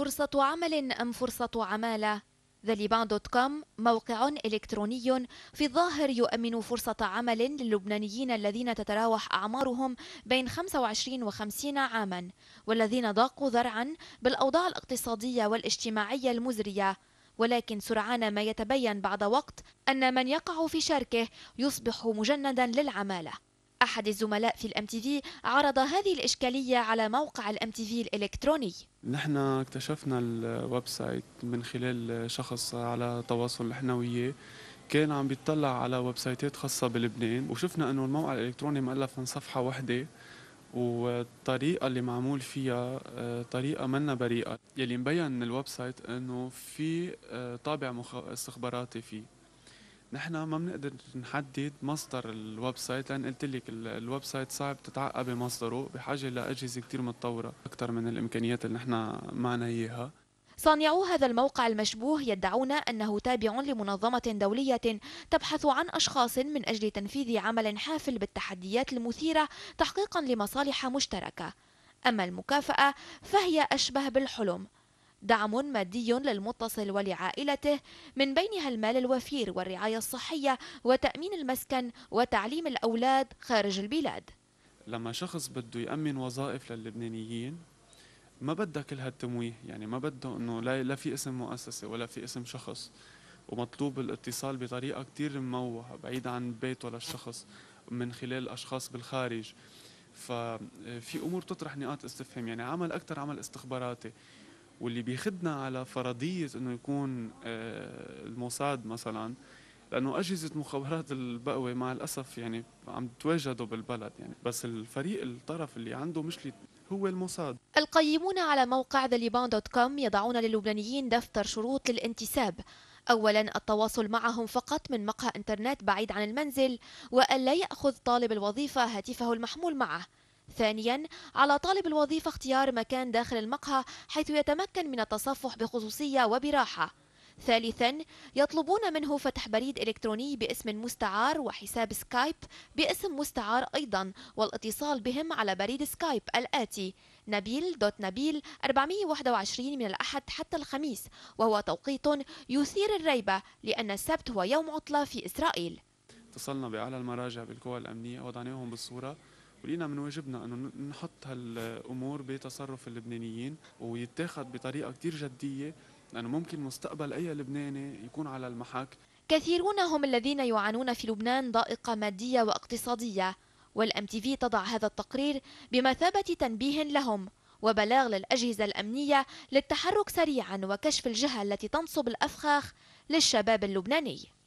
فرصة عمل أم فرصة عمالة؟ ذليبان dot com موقع إلكتروني في الظاهر يؤمن فرصة عمل للبنانيين الذين تتراوح أعمارهم بين 25 و 50 عاما والذين ضاقوا ذرعا بالأوضاع الاقتصادية والاجتماعية المزرية ولكن سرعان ما يتبين بعد وقت أن من يقع في شركه يصبح مجندا للعمالة أحد الزملاء في ال MTV عرض هذه الإشكالية على موقع ال MTV الإلكتروني. نحن اكتشفنا ال website من خلال شخص على تواصل نحن وياه كان عم بيطلع على website ات خاصة بلبنان وشفنا إنه الموقع الإلكتروني مؤلف من صفحة واحدة والطريقة اللي معمول فيها آه، طريقة منا بريئة. يلي مبين من ال website إنه في آه، طابع استخباراتي فيه. نحن ما بنقدر نحدد مصدر ال website لأن قلت لك ال website صعب تتعقب مصدره بحاجة لاجهزه كثير متطورة أكثر من الإمكانيات اللي نحن معنا إياها. صانعو هذا الموقع المشبوه يدعون أنه تابع لمنظمة دولية تبحث عن أشخاص من أجل تنفيذ عمل حافل بالتحديات المثيرة تحقيقا لمصالح مشتركة. أما المكافأة فهي أشبه بالحلم. دعم مادي للمتصل ولعائلته من بينها المال الوفير والرعاية الصحية وتأمين المسكن وتعليم الأولاد خارج البلاد. لما شخص بده يأمن وظائف للبنانيين ما بدها كل هالتمويه يعني ما بده إنه لا, لا في اسم مؤسسة ولا في اسم شخص. ومطلوب الاتصال بطريقة كثير مموهة بعيد عن البيت ولا الشخص من خلال أشخاص بالخارج. ففي أمور تطرح نقاط استفهام. يعني عمل أكثر عمل استخباراتي. واللي بيخدنا على فرضية إنه يكون آه، الموساد مثلا لأنه أجهزة مخابرات البقوة مع الأسف يعني عم تواجدوا بالبلد يعني. بس الفريق الطرف اللي عنده مشكله هو الموساد. القيمون على موقع com يضعون للبنانيين دفتر شروط للانتساب. أولا التواصل معهم فقط من مقهى إنترنت بعيد عن المنزل وألا يأخذ طالب الوظيفة هاتفه المحمول معه. ثانيا على طالب الوظيفة اختيار مكان داخل المقهى حيث يتمكن من التصفح بخصوصية وبراحة. ثالثا يطلبون منه فتح بريد إلكتروني باسم مستعار وحساب سكايب باسم مستعار أيضا والاتصال بهم على بريد سكايب الآتي نبيل دوت نبيل 421 من الأحد حتى الخميس وهو توقيت يثير الريبة لأن السبت هو يوم عطلة في إسرائيل. اتصلنا بأعلى المراجع بالقوى الأمنية وضعناهم بالصورة. ولينا من واجبنا أنه نحط هالأمور بتصرف اللبنانيين ويتاخذ بطريقة كثير جدية لأنه ممكن مستقبل أي لبناني يكون على المحك كثيرون هم الذين يعانون في لبنان ضائقة مادية واقتصادية والام تي في تضع هذا التقرير بمثابة تنبيه لهم وبلاغ للأجهزة الأمنية للتحرك سريعا وكشف الجهة التي تنصب الأفخاخ للشباب اللبناني.